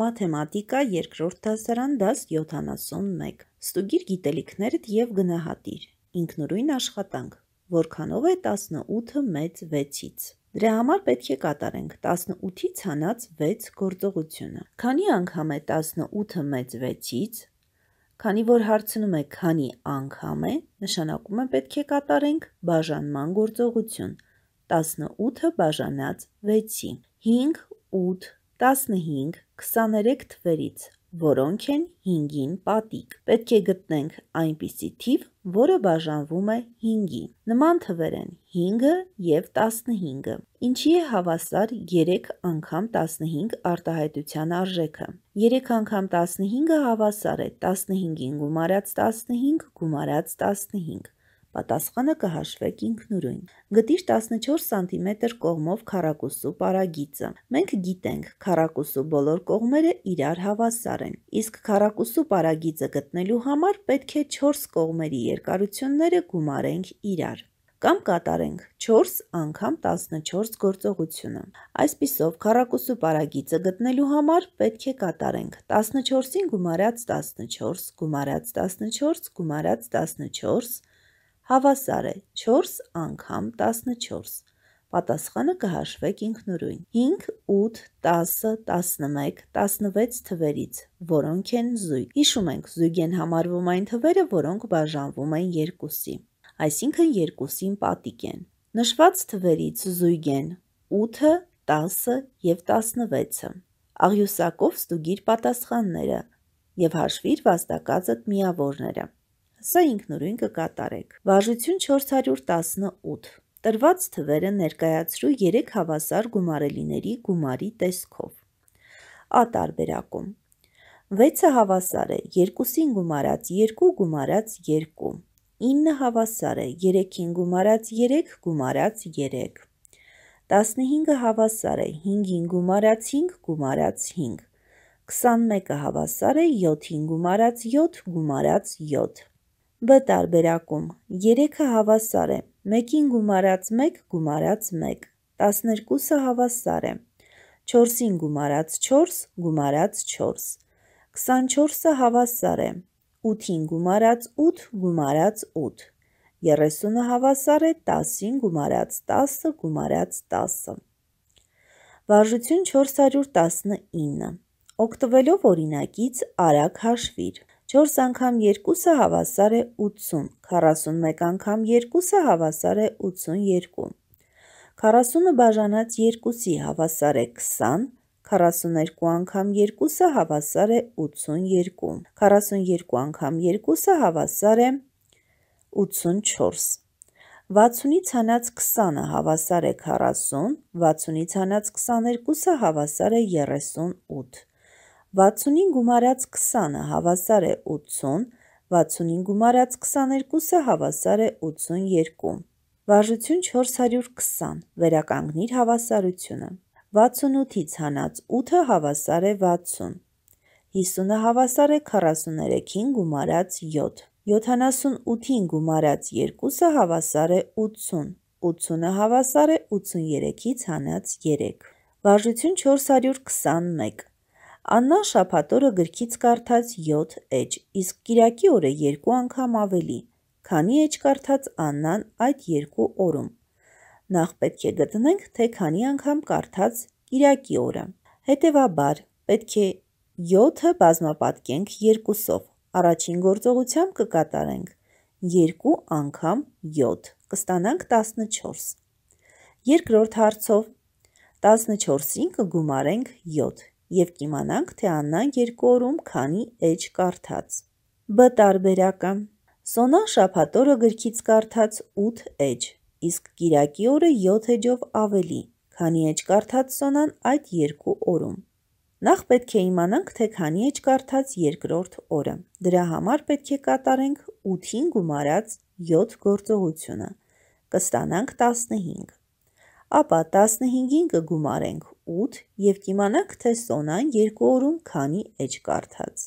Մաթեմատիկա երկրորդ դասարան դաս 71 Ստուգիր գիտելիքներդ և գնահատիր Ինքնուրույն աշխատանք Որքանով է 18-ը մեծ 6-ից Դրա համար պետք է կատարենք 18-ից հանած 6 գործողությունը Քանի անգամ է 18-ը մեծ 6-ից Քանի որ հարցնում է քանի անգամ է, նշանակում է պետք է կատարենք բաժանման գործողություն 18-ը բաժանած 6-ի 5, 8, 15, 23 թվերից որոնք են 5-ին պատիկ։ Պետք է գտնենք այնպիսի թիվ, որը բաժանվում է 5-ի։ Նման թվեր են 5-ը և 15-ը։ Ինչի է հավասար 3 անգամ 15 արտահայտության արժեքը։ 3 անգամ 15-ը հավասար է 15-ին գումարած 15 գումարած 15։ Պատասխանը կհաշվեք ինքնուրույն։ Գտիր 14 սմ կողմով քառակուսու պարագիծը։ Մենք գիտենք, քառակուսու բոլոր կողմերը իրար հավասար են, իսկ քառակուսու պարագիծը գտնելու համար պետք է 4 կողմերի երկարությունները գումարենք իրար կամ կատարենք 4 անգամ 14 գործողությունը։ Այսպիսով, քառակուսու պարագիծը գտնելու համար պետք է կատարենք 14-ին գումարած 14 գումարած 14 գումարած 14 հավասար է 4 անգամ 14։ Պատասխանը կհաշվեք ինքնուրույն։ 5, 8, 10, 11, 16 թվերից, որոնք են զույգ։ Հիշում ենք, զույգ են համարվում այն թվերը, որոնք բաժանվում են երկուսի, այսինքն երկուսին պատիկ են։ Նշված թվերից զույգ են 8-ը, 10-ը և 16-ը։ Աղյուսակով ստուգիր պատասխանները և հաշվիր վաստակածդ միավորները։ Սա ինքնուրույն կկատարեք։ Վարժություն 418 Տրված թվերը ներկայացրու 3 հավասար գումարելիների գումարի տեսքով։ Ա տարբերակում. 6-ը հավասար է 2-ին գումարած 2 գումարած 2, 9-ը հավասար է 3-ին գումարած 3 գումարած 3, 15-ը հավասար է 5-ին գումարած 5 գումարած 5, 21-ը հավասար է 7-ին գումարած 7 գումարած 7, Բ տարբերակում. 3-ը հավասար է 1-ին գումարած 1 գումարած 1, 12-ը հավասար է 4-ին գումարած 4 գումարած 4, 24-ը հավասար է 8-ին գումարած 8 գումարած 8, 30-ը հավասար է 10-ին գումարած 10 գումարած 10։ Վարժություն 419 Օգտվելով օրինակից արագ հաշվիր 4 անգամ 2-ը հավասար է 80, 41 անգամ 2-ը հավասար է 82, 40-ը բաժանած 2-ի հավասար է 20, 42 անգամ 2-ը հավասար է 82, 42 անգամ 2-ը հավասար է 84, 60-ից հանած 20-ը հավասար է 40, 60-ից հանած 22-ը հավասար է 38, 60-ին գումարած 20-ը հավասար է 80, 60-ին գումարած 22-ը հավասար է 82։ Վարժություն 420 Վերականգնիր հավասարությունը 68-ից հանած 8-ը հավասար է 60, 50-ը հավասար է 43-ին գումարած 7, 78-ին գումարած 2-ը հավասար է 80, 80-ը հավասար է 83-ից հանած 3։ Վարժություն 421 Աննան շաբաթ օրը գրքից կարդաց 7 էջ, իսկ կիրակի օրը 2 անգամ ավելի։ Քանի էջ կարդաց Աննան այդ երկու օրում։ Նախ պետք է գտնենք, թե քանի անգամ կարդաց Կիրակի օրը։ Հետևաբար, պետք է 7-ը բազմապատկենք 2-ով։ Առաջին գործողությամբ կկատարենք 2 անգամ 7, կստանանք 14։ Երկրորդ հարցով 14-ին կգումարենք 7 և կիմանանք, թե Աննան երկու օրում քանի էջ կարդաց։ Բ տարբերակը. Սոնան շաբաթ օրը գրքից կարդաց 8 էջ, իսկ կիրակի օրը 7 էջով ավելի, քանի էջ կարդաց Սոնան այդ երկու օրում։ Նախ պետք է իմանանք, թե քանի էջ կարդաց երկրորդ օրը։ Դրա համար պետք է կատարենք 8-ին գումարած 7 գործողությունը։ Կստանանք 15։ Ապա 15-ին կգումարենք 8 և կիմանանք, թե Սոնան երկու օրում քանի էջ կարդաց։